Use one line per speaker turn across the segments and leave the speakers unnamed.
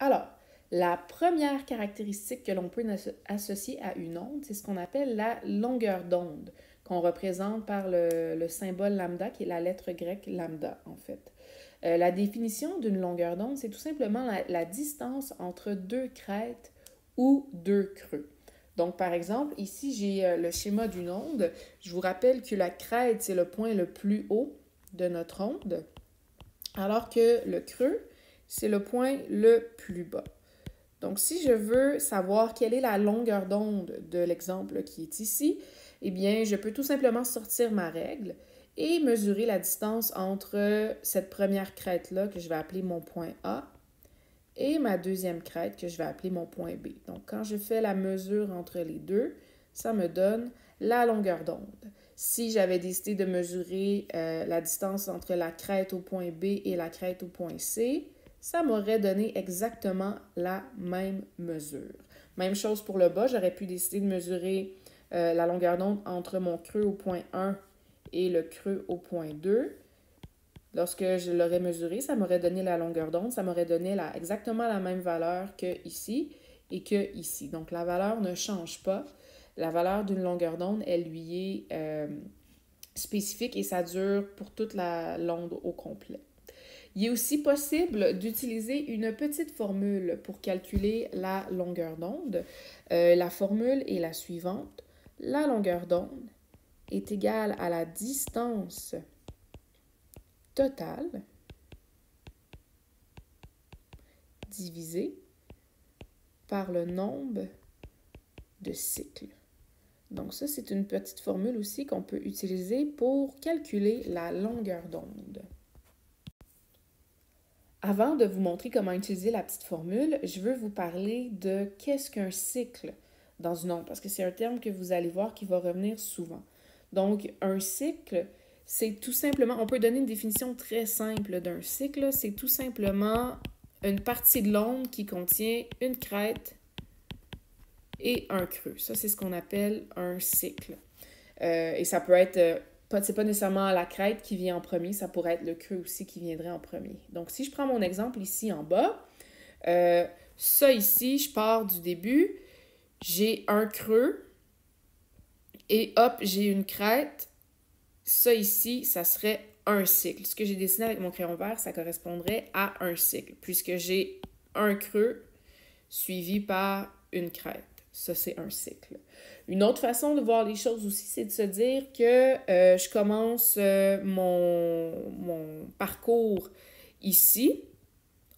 Alors, la première caractéristique que l'on peut associer à une onde, c'est ce qu'on appelle la longueur d'onde, qu'on représente par le, symbole lambda, qui est la lettre grecque lambda, en fait. Euh, la définition d'une longueur d'onde, c'est tout simplement la, distance entre deux crêtes ou deux creux. Donc, par exemple, ici, j'ai euh, le schéma d'une onde. Je vous rappelle que la crête, c'est le point le plus haut de notre onde, alors que le creux, c'est le point le plus bas. Donc, si je veux savoir quelle est la longueur d'onde de l'exemple qui est ici, eh bien, je peux tout simplement sortir ma règle et mesurer la distance entre cette première crête-là que je vais appeler mon point A et ma deuxième crête que je vais appeler mon point B. Donc, quand je fais la mesure entre les deux, ça me donne la longueur d'onde. Si j'avais décidé de mesurer euh, la distance entre la crête au point B et la crête au point C, ça m'aurait donné exactement la même mesure. Même chose pour le bas, j'aurais pu décider de mesurer euh, la longueur d'onde entre mon creux au point 1 et le creux au point 2. Lorsque je l'aurais mesuré, ça m'aurait donné la longueur d'onde, ça m'aurait donné la, exactement la même valeur que ici et que ici. Donc la valeur ne change pas. La valeur d'une longueur d'onde, elle lui est euh, spécifique et ça dure pour toute la l'onde au complet. Il est aussi possible d'utiliser une petite formule pour calculer la longueur d'onde. Euh, la formule est la suivante. La longueur d'onde est égale à la distance totale divisée par le nombre de cycles. Donc ça, c'est une petite formule aussi qu'on peut utiliser pour calculer la longueur d'onde. Avant de vous montrer comment utiliser la petite formule, je veux vous parler de qu'est-ce qu'un cycle dans une onde, parce que c'est un terme que vous allez voir qui va revenir souvent. Donc, un cycle, c'est tout simplement, on peut donner une définition très simple d'un cycle, c'est tout simplement une partie de l'onde qui contient une crête et un creux. Ça, c'est ce qu'on appelle un cycle. Euh, et ça peut être euh, c'est pas nécessairement la crête qui vient en premier, ça pourrait être le creux aussi qui viendrait en premier. Donc, si je prends mon exemple ici en bas, euh, ça ici, je pars du début, j'ai un creux et hop, j'ai une crête. Ça ici, ça serait un cycle. Ce que j'ai dessiné avec mon crayon vert, ça correspondrait à un cycle, puisque j'ai un creux suivi par une crête. Ça, c'est un cycle. Une autre façon de voir les choses aussi, c'est de se dire que euh, je commence euh, mon, parcours ici,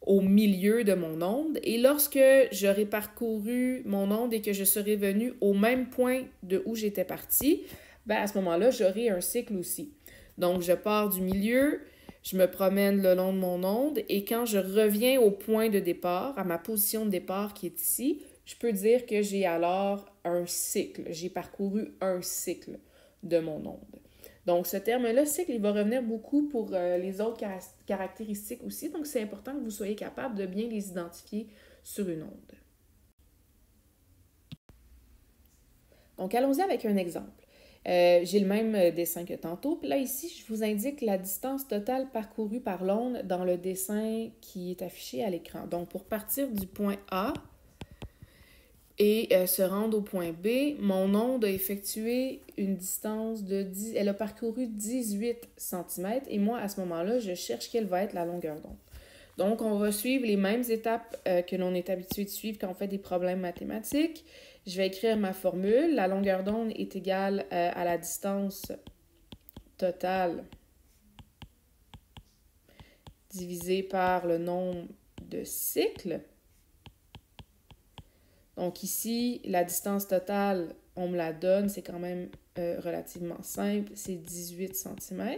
au milieu de mon onde, et lorsque j'aurai parcouru mon onde et que je serai venu au même point de où j'étais parti, ben à ce moment-là, j'aurai un cycle aussi. Donc, je pars du milieu, je me promène le long de mon onde, et quand je reviens au point de départ, à ma position de départ qui est ici, je peux dire que j'ai alors un cycle. J'ai parcouru un cycle de mon onde. Donc, ce terme-là, cycle, il va revenir beaucoup pour euh, les autres caractéristiques aussi. Donc, c'est important que vous soyez capable de bien les identifier sur une onde. Donc, allons-y avec un exemple. Euh, j'ai le même euh, dessin que tantôt. Puis là, ici, je vous indique la distance totale parcourue par l'onde dans le dessin qui est affiché à l'écran. Donc, pour partir du point A, et euh, se rendre au point B, mon onde a effectué une distance de 10, elle a parcouru 18 cm et moi à ce moment-là, je cherche quelle va être la longueur d'onde. Donc on va suivre les mêmes étapes euh, que l'on est habitué de suivre quand on fait des problèmes mathématiques. Je vais écrire ma formule. La longueur d'onde est égale euh, à la distance totale divisée par le nombre de cycles. Donc ici, la distance totale, on me la donne, c'est quand même euh, relativement simple, c'est 18 cm.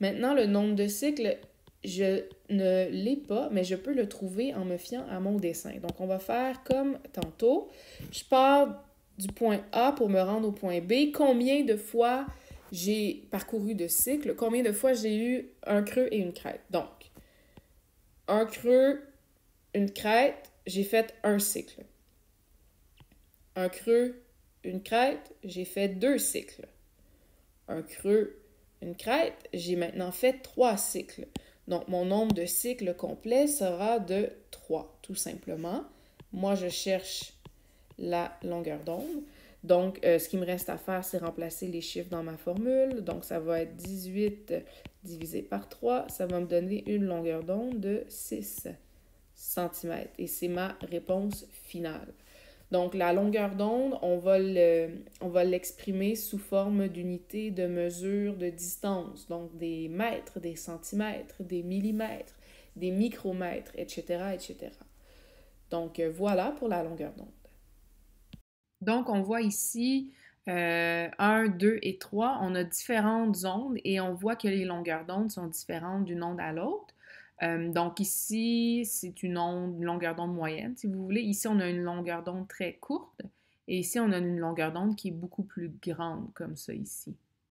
Maintenant, le nombre de cycles, je ne l'ai pas, mais je peux le trouver en me fiant à mon dessin. Donc, on va faire comme tantôt. Je pars du point A pour me rendre au point B. Combien de fois j'ai parcouru de cycles? Combien de fois j'ai eu un creux et une crête? Donc, un creux, une crête, j'ai fait un cycle. Un creux, une crête, j'ai fait deux cycles. Un creux, une crête, j'ai maintenant fait trois cycles. Donc, mon nombre de cycles complets sera de 3, tout simplement. Moi, je cherche la longueur d'onde. Donc, euh, ce qui me reste à faire, c'est remplacer les chiffres dans ma formule. Donc, ça va être 18 divisé par 3. Ça va me donner une longueur d'onde de 6 cm. Et c'est ma réponse finale. Donc, la longueur d'onde, on va l'exprimer sous forme d'unités de mesure de distance. Donc, des mètres, des centimètres, des millimètres, des micromètres, etc., etc. Donc, euh, voilà pour la longueur d'onde. Donc, on voit ici 1, euh, 2 et 3, on a différentes ondes et on voit que les longueurs d'onde sont différentes d'une onde à l'autre. Euh, donc ici, c'est une une longueur d'onde moyenne, si vous voulez. Ici, on a une longueur d'onde très courte et ici, on a une longueur d'onde qui est beaucoup plus grande, comme ça ici.